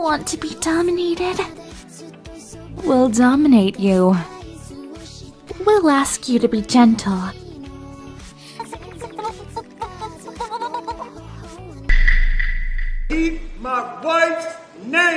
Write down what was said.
Want to be dominated? We'll dominate you. We'll ask you to be gentle. Keep my wife's name